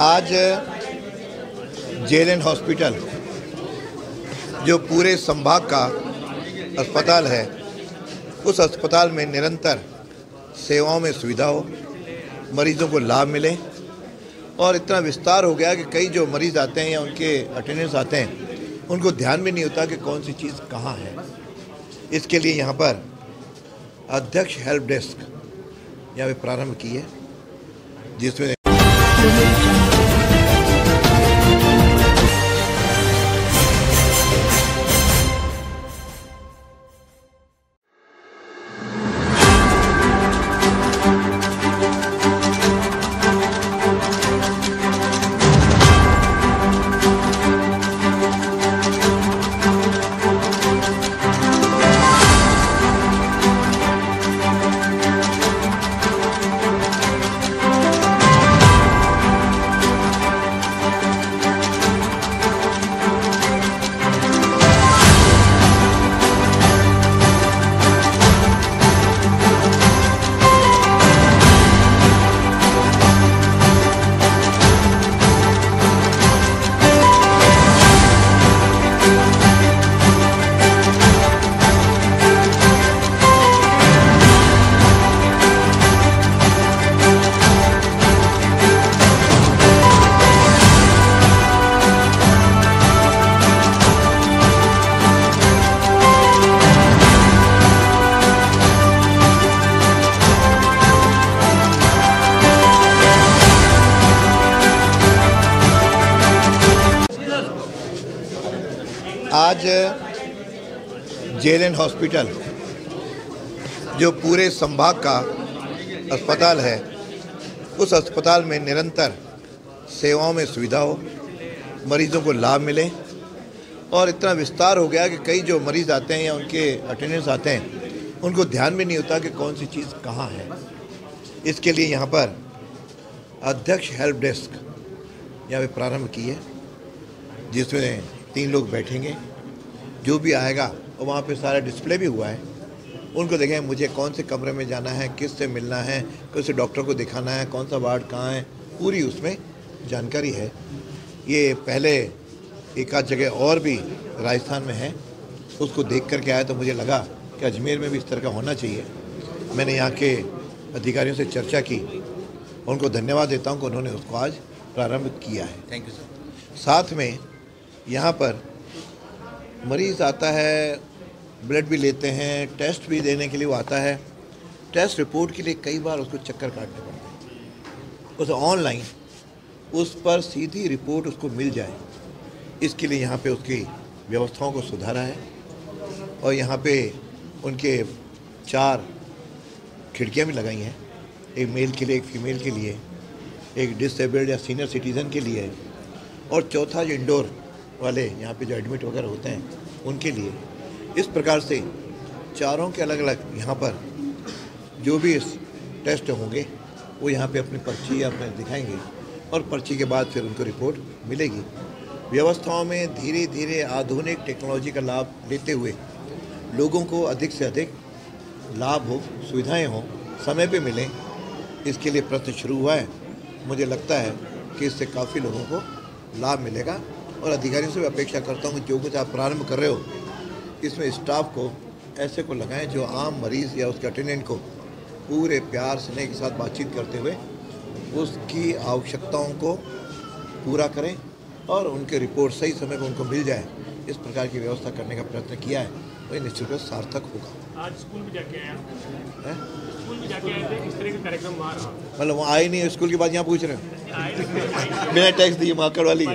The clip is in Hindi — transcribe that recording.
आज जेएलएन हॉस्पिटल, जो पूरे संभाग का अस्पताल है, उस अस्पताल में निरंतर सेवाओं में सुविधा हो, मरीजों को लाभ मिले, और इतना विस्तार हो गया कि कई जो मरीज़ आते हैं या उनके अटेंडेंस आते हैं, उनको ध्यान भी नहीं होता कि कौन सी चीज़ कहाँ है। इसके लिए यहाँ पर अध्यक्ष हेल्प डेस्क यहाँ पे प्रारंभ की है जिसमें आज जेएलएन हॉस्पिटल, जो पूरे संभाग का अस्पताल है, उस अस्पताल में निरंतर सेवाओं में सुविधा हो मरीजों को लाभ मिले और इतना विस्तार हो गया कि कई जो मरीज़ आते हैं या उनके अटेंडेंस आते हैं, उनको ध्यान भी नहीं होता कि कौन सी चीज़ कहाँ है। इसके लिए यहाँ पर अध्यक्ष हेल्प डेस्क यहाँ पे प्रारंभ की है जिसमें तीन लोग बैठेंगे जो भी आएगा और वहाँ पे सारा डिस्प्ले भी हुआ है। उनको देखें मुझे कौन से कमरे में जाना है किस से मिलना है कौन से डॉक्टर को दिखाना है कौन सा वार्ड कहाँ है पूरी उसमें जानकारी है। ये पहले एक आध जगह और भी राजस्थान में है उसको देख कर के आया तो मुझे लगा कि अजमेर में भी इस तरह का होना चाहिए। मैंने यहाँ के अधिकारियों से चर्चा की उनको धन्यवाद देता हूँ कि उन्होंने उसको आज प्रारंभ किया है। थैंक यू सर साथ में यहाँ पर मरीज़ आता है ब्लड भी लेते हैं टेस्ट भी देने के लिए वो आता है। टेस्ट रिपोर्ट के लिए कई बार उसको चक्कर काटने पड़ते हैं। उसे ऑनलाइन उस पर सीधी रिपोर्ट उसको मिल जाए। इसके लिए यहाँ पे उसकी व्यवस्थाओं को सुधारा है और यहाँ पे उनके चार खिड़कियाँ भी लगाई हैं। एक मेल के लिए, एक फीमेल के लिए, एक डिसेबल्ड या सीनियर सिटीज़न के लिए। और चौथा जो इंडोर वाले यहाँ पे जो एडमिट वगैरह होते हैं, उनके लिए इस प्रकार से चारों के अलग अलग यहाँ पर जो भी इस टेस्ट होंगे, वो यहाँ पे अपनी पर्ची अपने दिखाएँगे और पर्ची के बाद फिर उनको रिपोर्ट मिलेगी। व्यवस्थाओं में धीरे धीरे आधुनिक टेक्नोलॉजी का लाभ लेते हुए लोगों को अधिक से अधिक लाभ हो, सुविधाएँ हों, समय पे मिलें, इसके लिए प्रश्न शुरू हुआ है। मुझे लगता है कि इससे काफ़ी लोगों को लाभ मिलेगा। और अधिकारियों से भी अपेक्षा करता हूँ कि जो कुछ आप प्रारंभ कर रहे हो इसमें स्टाफ को ऐसे को लगाएँ जो आम मरीज़ या उसके अटेंडेंट को पूरे प्यार स्नेह के साथ बातचीत करते हुए उसकी आवश्यकताओं को पूरा करें और उनके रिपोर्ट सही समय पर उनको मिल जाए। इस प्रकार की व्यवस्था करने का प्रयत्न किया है वही निश्चित रूप सार्थक होगा। आज स्कूल भी जाके आए मतलब वहाँ आए नहीं स्कूल की बात यहाँ पूछ रहे हैं। बिना टैक्स दिए माकड़ वाली